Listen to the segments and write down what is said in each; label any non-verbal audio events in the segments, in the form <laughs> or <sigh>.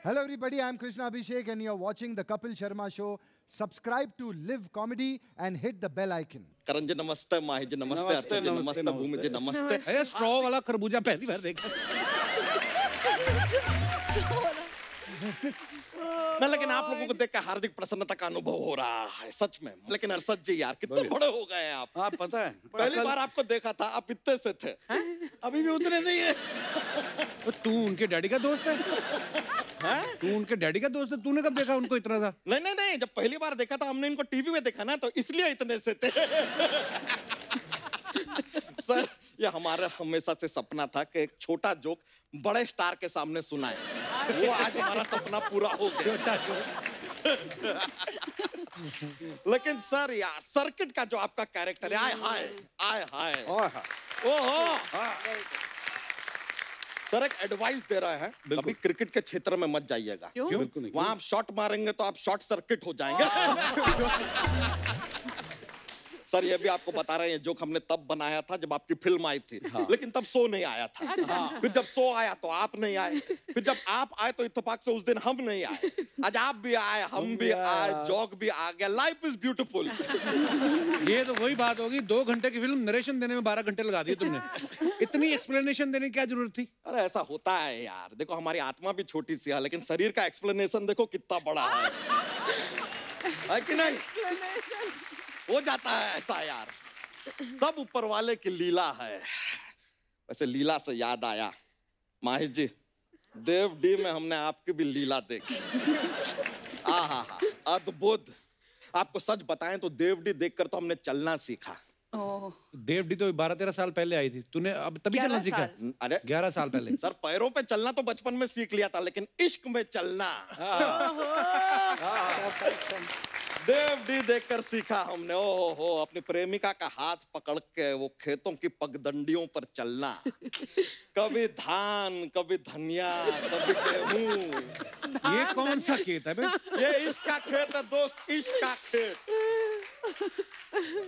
Hello, everybody. I'm Krishna Abhishek, and you're watching the Kapil Sharma Show. Subscribe to Live Comedy and hit the bell icon. करण जी नमस्ते माही जी नमस्ते अर्चना जी नमस्ते भूमि जी नमस्ते अरे straw वाला खरबूजा पहली बार देखा मैं लेकिन आप लोगों को देख के हार्दिक प्रसन्नता का अनुभव हो रहा है सच में। लेकिन अरसद जी यार कितने बड़े हो गए हैं आप। हाँ पता है पहली बार आपको देखा था आप इतने से थे। अभी भी उतने से ही है। तो तू उनके डैडी का दोस्त है? हैं? तू उनके डैडी का दोस्त है? तूने कब देखा उनको इतना था नहीं नहीं नहीं जब पहली बार देखा था हमने इनको टीवी में देखा ना तो इसलिए इतने से थे। <laughs> सर ये हमारा हमेशा से सपना था कि एक छोटा जोक बड़े स्टार के सामने सुनाए। वो आज हमारा सपना पूरा हो गया। छोटा जो लेकिन सर यार सर्किट का जो आपका कैरेक्टर है आय हाय आय हाय। ओहो। सर एक एडवाइस दे रहा है कभी क्रिकेट के क्षेत्र में मत जाइएगा। बिल्कुल नहीं। वहाँ आप शॉट मारेंगे तो आप शॉर्ट सर्किट हो जाएँगे। <laughs> सर ये भी आपको बता रहे हैं जोक हमने तब बनाया था जब आपकी फ़िल्म आई थी। हाँ। लेकिन तब शो नहीं आया था। हाँ। फिर जब शो आया तो आप नहीं आए। फिर जब आप आए तो इत्तेफाक से उस दिन हम नहीं आए। आज आप भी आए हम भी आए जोक भी आ गया। लाइफ इज़ ब्यूटीफुल ये तो वही बात होगी दो घंटे की फ़िल्म नरेशन देने में बारह घंटे लगा दिए तुमने। इतनी एक्सप्लेनेशन देने की क्या ज़रूरत थी? अरे ऐसा होता है यार। देखो हमारी आत्मा भी छोटी सी है लेकिन शरीर का एक्सप्लेनेशन देखो कितना बड़ा है। <laughs> है कि नहीं? हो जाता है ऐसा यार। सब ऊपर वाले की लीला है। वैसे लीला से याद आया। माहिर जी देव डी में हमने आपकी भी लीला देखी। आहा अद्भुत। आपको सच बताएँ तो देव डी देखकर तो हमने चलना सीखा। ओह। देव डी तो बारह तेरह साल पहले आई थी। तूने अब तभी चलना सीखा? अरे। ग्यारह साल पहले। सर पैरों पे चलना तो बचपन में सीख लिया था लेकिन इश्क में चलना। देव डी देखकर सीखा हमने। ओ हो हो अपनी प्रेमिका का हाथ पकड़ के वो खेतों की पगडंडियों पर चलना। <laughs> कभी धान कभी धनिया कभी गेहूँ। ये कौन सा खेत है बे ये इश्क का खेत है दोस्त इसका खेत।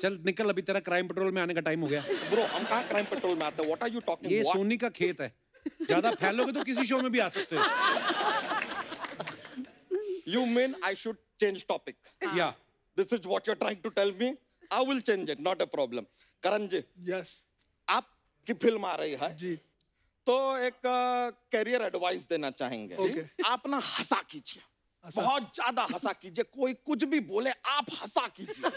चल निकल अभी तेरा क्राइम पेट्रोल में आने का टाइम हो गया। ब्रो हम कहा क्राइम पेट्रोल में आते हैं? व्हाट आर यू टॉकिंग ये सोनी का खेत है। ज़्यादा फैलोगे तो किसी शो में भी आ सकते हो। You mean I should change topic या this is what you are trying to tell me I will change it not a problem Karan ji yes आपकी फ़िल्म आ रही है। जी। तो एक करियर एडवाइस देना चाहेंगे। Okay. आप ना हंसा कीजिए। बहुत ज़्यादा हंसा कीजिए। कोई कुछ भी बोले आप हंसा कीजिए।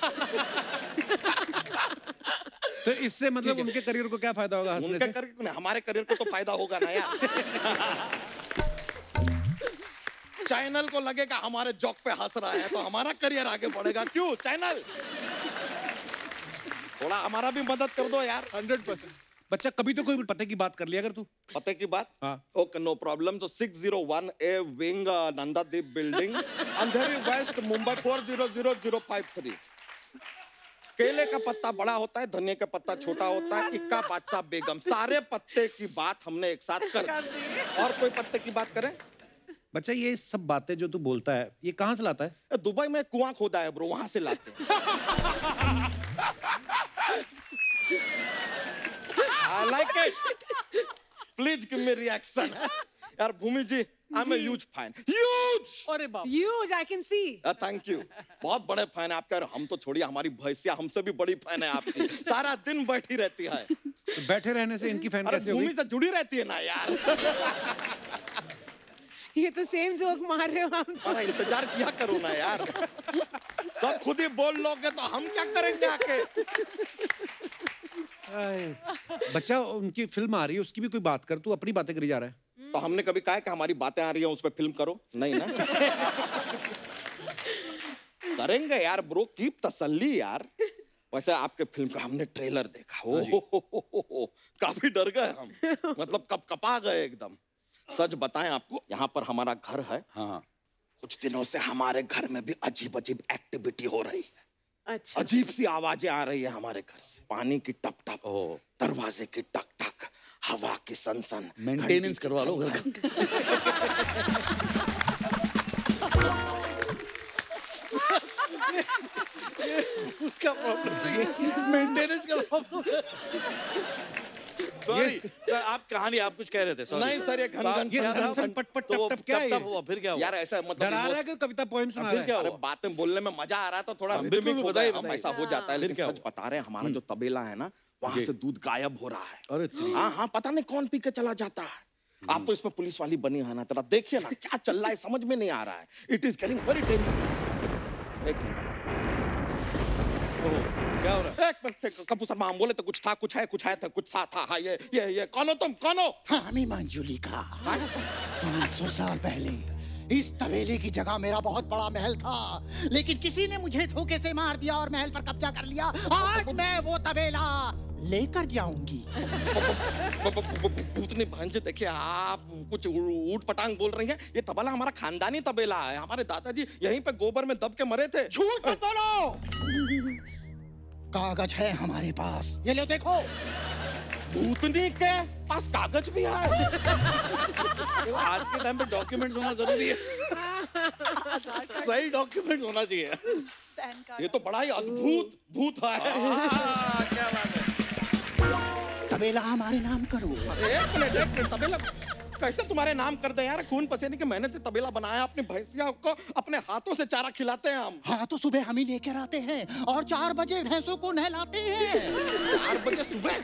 तो इससे मतलब उनके करियर को क्या फ़ायदा होगा हंसने उनके से? करियर हमारे करियर को तो फ़ायदा होगा ना यार। <laughs> चैनल को लगेगा हमारे जॉक पे हंस रहा है तो हमारा करियर आगे बढ़ेगा। क्यों? चैनल। थोड़ा हमारा भी मदद कर दो यार। Hundred percent. बच्चा कभी तो कोई पते की बात कर लिया अगर तू? पते की बात? हाँ। Okay no problem. तो 601 A wing Nandadeep building. Andheri west Mumbai 400053 केले का पत्ता बड़ा होता है धनिया का पत्ता छोटा होता है इक्का बादशाह बेगम। सारे पत्ते की बात हमने एक साथ कर और कोई पत्ते की बात करें? बच्चा ये सब बातें जो तू बोलता है ये कहाँ से लाता है? दुबई में कुआँ खोदा है ब्रो वहाँ से लाते हैं। I like it please give me reaction यार Bhumi ji I am huge fan huge अरे बाप। Huge, I can see. Thank you बहुत बड़े फ़ैन है आपके और हम तो छोड़िए हमारी भैंसिया हमसे भी बड़ी फ़ैन है आपकी। सारा दिन बैठी रहती है। तो बैठे रहने से इनकी फ़ैन कैसे हो भूमि से जुड़ी रहती है ना यार। ये तो सेम जोक मार रहे हो हम हमारा <laughs> इंतज़ार किया करो ना यार। सब खुद ही बोल लोगे तो हम क्या करेंगे आके? बच्चा उनकी फ़िल्म आ रही है उसकी भी कोई बात कर तू अपनी बातें करी जा रहा है। तो हमने कभी कहा है कि हमारी बातें आ रही है उस पर फ़िल्म करो? नहीं ना? <laughs> करेंगे यार ब्रो कीप तसल्ली यार। वैसे आपके फ़िल्म का हमने ट्रेलर देखा। ओ हो, हो, हो, हो, हो, काफ़ी डर गए हम। मतलब कप कपा गए एकदम। सच बताएँ आपको यहाँ पर हमारा घर है। हाँ कुछ दिनों से हमारे घर में भी अजीब अजीब एक्टिविटी हो रही है। अच्छा। अजीब सी आवाज़ें आ रही है हमारे घर से। पानी की टप टप दरवाजे की टक टक हवा की सनसन मेंटेनेंस करवा लो घर का। <laughs> उसका प्रॉब्लम मेंटेनेंस का प्रॉब्लम सॉरी आप कहानी आप कुछ कह रहे थे नहीं सर ये घन घन ये घन घन पट पट टप टप क्या है? हुआ फिर क्या हुआ? यार ऐसा मतलब डरा रहा है कि कविता पोएम सुना रहा है? अरे बातें बोलने में मज़ा आ रहा था थोड़ा रिदमिक हो गया। हम ऐसा हो जाता है लेकिन सच बता रहे हैं हमारा जो तबेला है ना वहाँ से दूध गायब हो रहा है। अरे हाँ हाँ पता नहीं कौन पी के चला जाता है। आप तो इसमें पुलिस वाली बनी है ना तेरा देखिए ना क्या चल रहा है समझ में नहीं आ रहा है। It is getting very danger एक मिनट। ओह, क्या हो रहा है एक मिनट कपूर शर्मा हम बोले तो कुछ था कुछ है कुछ है था कुछ था था हाँ ये ये ये कौन हो तुम कौन? हो हामी मंजुलिका पाँच सौ साल पहले इस तबेले की जगह मेरा बहुत बड़ा महल था लेकिन किसी ने मुझे धोखे से मार दिया और महल पर कब्जा कर लिया। आज मैं वो तबेला लेकर जाऊँगी। ब- भूतनी भांजे देखिए आप कुछ ऊट पटांग बोल रही हैं। ये तबला हमारा खानदानी तबेला है। हमारे दादाजी यहीं पे गोबर में दब के मरे थे। झूठ मत बोलो! कागज़ है हमारे पास। ये लो देखो। भूतनी के पास कागज़ भी है। आज के टाइम पे डॉक्यूमेंट होना ज़रूरी है। सही डॉक्यूमेंट होना चाहिए। ये तो बड़ा ही अद्भुत भूत है। क्या बात है। तबेला हमारे नाम करो। एक मिनट एक मिनट तबेला। कैसे तुम्हारे नाम कर दे यार? खून पसीने की मेहनत से तबेला बनाया अपनी भैंसिया को अपने हाथों से चारा खिलाते हैं हम। हाँ तो सुबह हम ही लेकर आते हैं और चार बजे भैंसों को नहलाते हैं। चार बजे सुबह?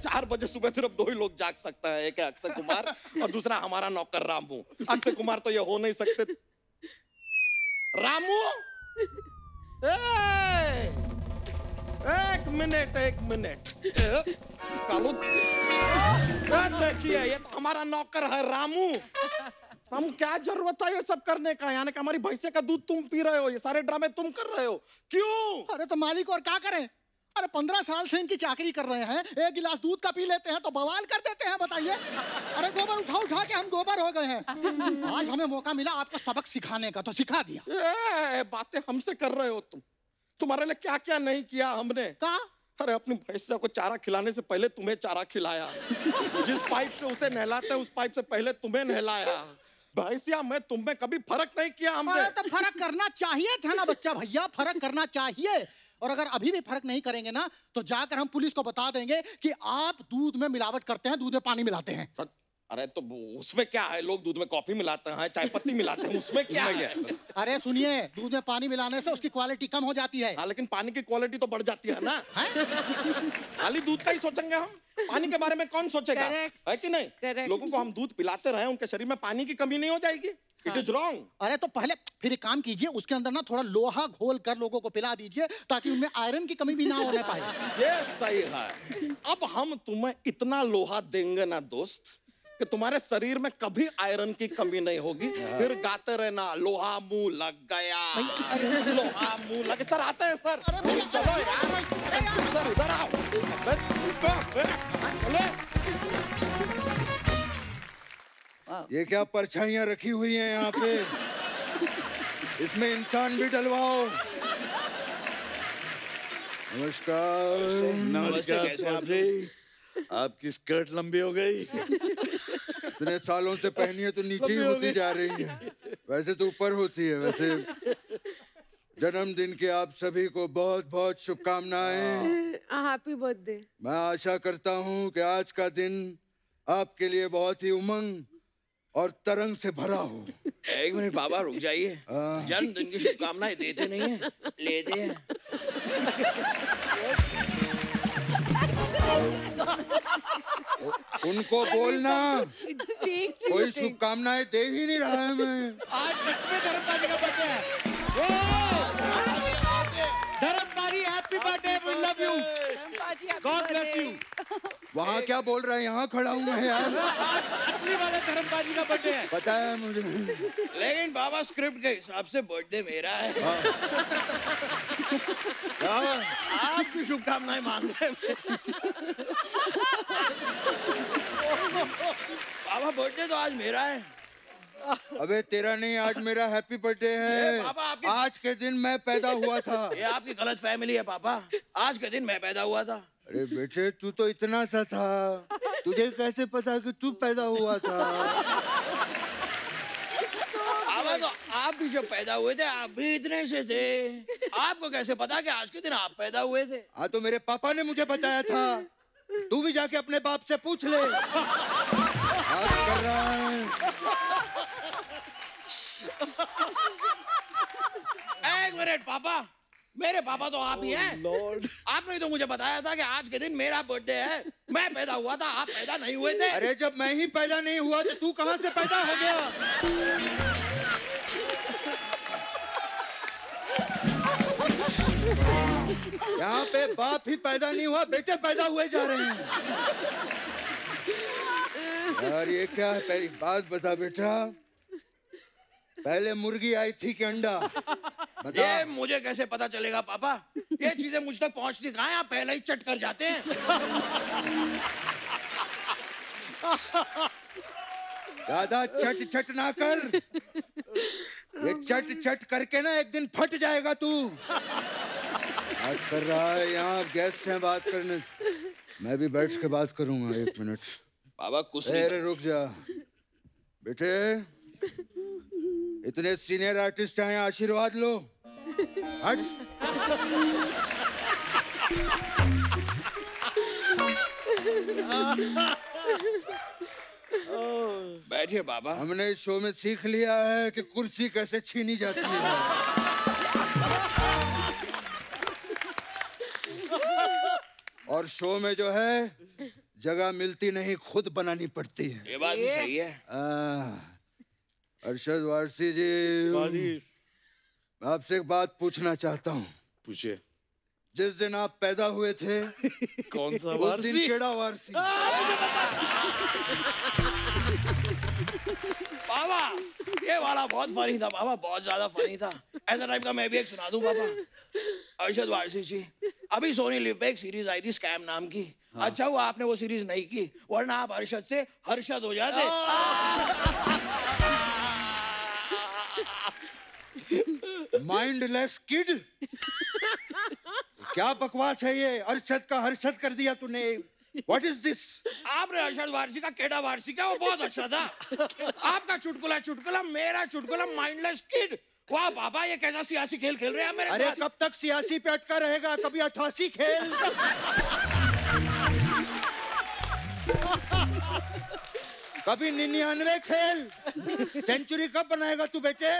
चार बजे सुबह सिर्फ़ दो ही लोग जाग सकता है एक है अक्षय कुमार और दूसरा हमारा नौकर रामू। अक्षय कुमार तो ये हो नहीं सकते। रामू! ए! एक मिनट एक मिनट। कालू। देखिए ये तो हमारा नौकर है रामू। रामू क्या ज़रूरत है ये सब करने का? यानी कि हमारी भैंसे का दूध तुम पी रहे हो ये सारे ड्रामे तुम कर रहे हो। क्यों? अरे तो मालिक और क्या करें? अरे पंद्रह साल से इनकी चाकरी कर रहे हैं एक गिलास दूध का पी लेते हैं तो बवाल कर देते हैं बताइए। अरे गोबर उठा उठा के हम गोबर हो गए हैं। आज हमें मौका मिला आपको सबक सिखाने का तो सिखा दिया। बातें हमसे कर रहे हो तुम। तुम्हारे लिए क्या क्या नहीं किया हमने? कहा अरे अपनी भैंसिया को चारा खिलाने से पहले तुम्हें चारा खिलाया। जिस पाइप से उसे नहलाते उस पाइप से पहले तुम्हें नहलाया। भैंसिया में तुम में कभी फ़र्क नहीं किया हमने। तो फ़र्क करना चाहिए था ना बच्चा भैया फ़र्क करना चाहिए। और अगर अभी भी फ़र्क नहीं करेंगे ना तो जाकर हम पुलिस को बता देंगे कि आप दूध में मिलावट करते हैं दूध में पानी मिलाते हैं। अरे तो उसमें क्या है? लोग दूध में कॉफ़ी मिलाते हैं चाय पत्ती मिलाते हैं उसमें क्या है? अरे सुनिए दूध में पानी मिलाने से उसकी क्वालिटी कम हो जाती है। हाँ लेकिन पानी की क्वालिटी तो बढ़ जाती है ना? खाली दूध का ही सोचेंगे हम। पानी के बारे में कौन सोचेगा? Correct. है कि नहीं? Correct. लोगों को हम दूध पिलाते रहे उनके शरीर में पानी की कमी नहीं हो जाएगी। इट इज़ रॉन्ग अरे तो पहले फिर एक काम कीजिए उसके अंदर ना थोड़ा लोहा घोल कर लोगों को पिला दीजिए ताकि उनमें आयरन की कमी भी ना होने पाए। ये सही है। अब हम तुम्हें इतना लोहा देंगे ना दोस्त कि तुम्हारे शरीर में कभी आयरन की कमी नहीं होगी। फिर गाते रहना लोहा मुँह लग गया। लोहा मुँह लग सर आते हैं सर। चलो यार। सर इधर आओ। ये क्या परछाइयाँ रखी हुई हैं यहाँ पे? इसमें इंसान भी डलवाओ। नमस्कार। नमस्कार चौधरी आपकी स्कर्ट लंबी हो गई? इतने सालों से पहनी है तो नीचे ही होती जा रही है। वैसे तो ऊपर होती है वैसे। जन्मदिन की आप सभी को बहुत बहुत शुभकामनाएँ हैप्पी बर्थडे मैं आशा करता हूँ कि आज का दिन आपके लिए बहुत ही उमंग और तरंग से भरा हो। एक मिनट बाबा रुक जाइए। जन्मदिन की शुभकामनाएँ देते नहीं है लेते हैं। <laughs> उनको बोलना। कोई शुभकामनाएँ दे ही नहीं रहा है मैं। आज सच में धर्मपाली का बर्थडे है। <laughs> Dharmpali happy birthday we love you god bless you वहाँ क्या बोल रहा है? यहाँ खड़ा हूँ मैं यार। असली वाले धर्मपाली का बर्थडे है। पता है मुझे। लेकिन बाबा स्क्रिप्ट के हिसाब से बर्थडे मेरा है। बाबा, आपकी शुभकामनाएँ मांग रहे हैं। बाबा बर्थडे तो आज मेरा है। अबे तेरा नहीं आज मेरा हैप्पी बर्थडे <laughs> है। पापा, आपकी- आज के दिन मैं पैदा हुआ था। <laughs> ये आपकी गलत फैमिली है पापा। आज के दिन मैं पैदा हुआ था। अरे बेटे तू तो इतना सा था। तुझे कैसे पता कि तू पैदा हुआ था? तो आप भी जब पैदा हुए थे आप भी इतने से थे। आपको कैसे पता कि आज के दिन आप पैदा हुए थे? हाँ तो मेरे पापा ने मुझे बताया था। तू भी जाके अपने बाप से पूछ ले। एक मिनट पापा। मेरे पापा तो आप ही हैं। लॉर्ड आपने तो मुझे बताया था कि आज के दिन मेरा बर्थडे है। मैं पैदा हुआ था आप पैदा नहीं हुए थे। अरे जब मैं ही पैदा नहीं हुआ तो तू कहाँ से पैदा हो गया? यहाँ पे बाप ही पैदा नहीं हुआ बेटे पैदा हुए जा रहे हैं। यार ये क्या है? पहली बात बता बेटा। पहले मुर्गी आई थी कि अंडा? बता। ये मुझे कैसे पता चलेगा पापा? ये चीज़ें मुझ तक पहुँचती कहाँ आप पहले ही चट कर जाते हैं। दादा चट चट ना कर। ये चट चट करके ना एक दिन फट जाएगा तू। कर रहा है यहाँ गेस्ट हैं बात करने। मैं भी बैठ के बात करूँगा एक मिनट। पापा कुछ अरे रुक जा। बेटे इतने सीनियर आर्टिस्ट हैं आशीर्वाद लो। हट। बैठिए पापा हमने इस शो में सीख लिया है कि कुर्सी कैसे छीनी जाती है। और शो में जो है जगह मिलती नहीं खुद बनानी पड़ती है। ये बात भी सही है। अरशद वारसी जी। मैं आपसे एक बात पूछना चाहता हूँ। पूछिए। जिस दिन आप पैदा हुए थे <laughs> कौन सा उस दिन केड़ा वारसी? पापा ये वाला बहुत फनी था। बाबा बहुत ज़्यादा फनी था। ऐसा टाइप का मैं भी एक सुना दूँ पापा अरशद वारसी जी अभी सोनी लिव पे एक सीरीज़ आई थी स्कैम नाम की। अच्छा हुआ आपने वो सीरीज़ नहीं की वरना आप अरशद से हर्षद हो जाते। <laughs> माइंडलेस किड क्या बकवास है ये? अरशद का हर्षद कर दिया तूने। व्हाट इज़ दिस आपने अरशद वारसी का केड़ा वारसी का वो बहुत अच्छा था। आपका चुटकुला चुटकुला मेरा चुटकुला माइंडलेस किड वाह बाबा ये कैसा सियासी खेल खेल रहे हैं मेरे अरे कब तक सियासी पे अटका रहेगा? कभी अठासी खेल। कभी निन्यानवे खेल। सेंचुरी कब बनाएगा तू बेटे?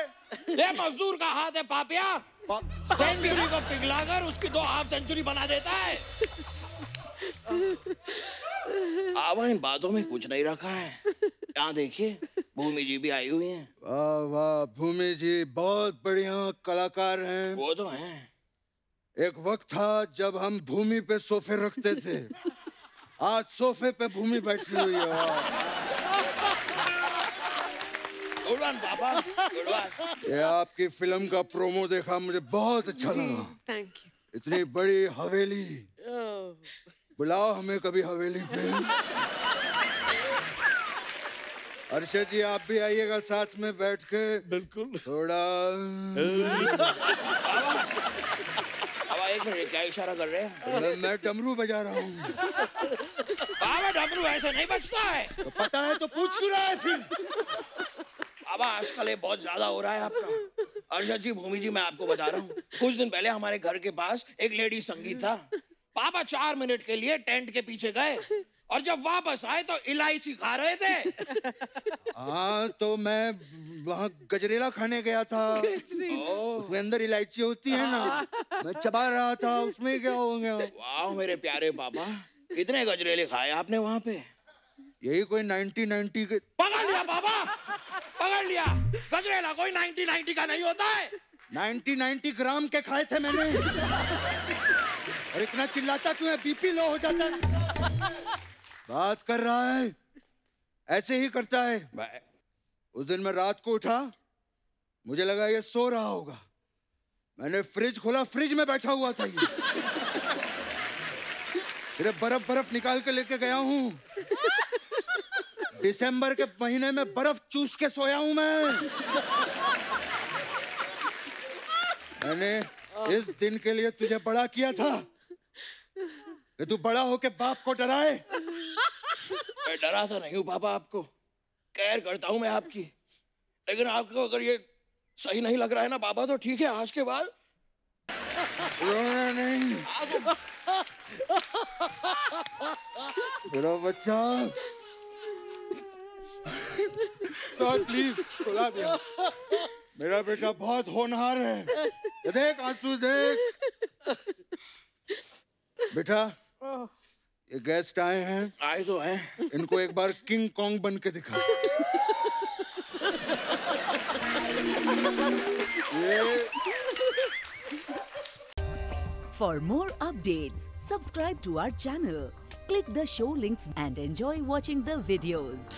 ये मजदूर का हाथ है पापिया। सेंचुरी को पिघलाकर उसकी दो हाफ़ सेंचुरी बना देता है। आवा इन बातों में कुछ नहीं रखा है। यहाँ देखिए भूमि जी भी आई हुई हैं। वाह वाह भूमि जी बहुत बढ़िया कलाकार हैं। वो तो हैं। एक वक्त था जब हम भूमि पे सोफे रखते थे। आज सोफे पे भूमि बैठी हुई है ये आपकी फ़िल्म का प्रोमो देखा मुझे बहुत अच्छा लगा। थैंक यू इतनी बड़ी हवेली। बुलाओ हमें कभी हवेली पे। अर्षद जी आप भी आइएगा साथ में बैठ के। बिल्कुल। थोड़ा। <laughs> एक मिनट क्या इशारा कर रहे हैं। मैं, डमरू बजा रहा हूँ। बाबा डमरू ऐसे नहीं बचता है। तो पता है तो पूछ क्यों रहा है फिर? बाबा आजकल ये बहुत ज़्यादा हो रहा है आपका। अर्षद जी भूमि जी मैं आपको बता रहा हूँ। कुछ दिन पहले हमारे घर के पास एक लेडी संगीत था। पापा चार मिनट के लिए टेंट के पीछे गए और जब वापस आए तो इलायची खा रहे थे। हाँ तो मैं वहाँ गजरेला खाने गया था। उसमें अंदर इलायची होती है ना। मैं चबा रहा था उसमें क्या हो गया? वाह मेरे प्यारे पापा कितने गजरेले खाए आपने वहाँ पे? यही कोई 1990 के पकड़ लिया पापा पकड़ लिया। गजरेला कोई 1990 का नहीं होता है। 1990 ग्राम के खाए थे मैंने। और इतना चिल्लाता क्यों है? बीपी लो हो जाता है। बात कर रहा है। ऐसे ही करता है। उस दिन मैं रात को उठा मुझे लगा ये सो रहा होगा। मैंने फ्रिज खोला फ्रिज में बैठा हुआ था ये। फिर बर्फ़ बर्फ़ निकाल के लेके गया हूँ। दिसंबर के महीने में बर्फ़ चूस के सोया हूँ मैं। मैंने इस दिन के लिए तुझे बड़ा किया था कि तू बड़ा होके बाप को डराए। मैं डरा तो नहीं हूँ पापा आपको। कैर करता हूँ मैं आपकी। लेकिन आपको अगर ये सही नहीं लग रहा है ना पापा तो ठीक है आज के बाद। रोना नहीं मेरा बच्चा। सर प्लीज़ बुला दिया। मेरा बेटा बहुत होनहार है। देख आँसू देख। बेटा ये गेस्ट आए हैं। आए तो हैं। इनको एक बार किंग कॉन्ग बन के दिखा। For more update subscribe to our channel click the show links and enjoy watching the videos